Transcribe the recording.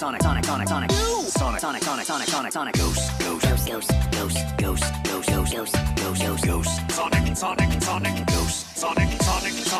Sonic, Sonic, Sonic, Sonic, Sonic, Sonic. Sonic, Sonic, Sonic, Sonic, Sonic, Sonic. Ghost, ghost, ghost, ghost, ghost, ghost, ghost, ghost, ghost, ghost, ghost, ghost. Sonic, Sonic, Sonic. Ghost, Sonic, Sonic, Sonic.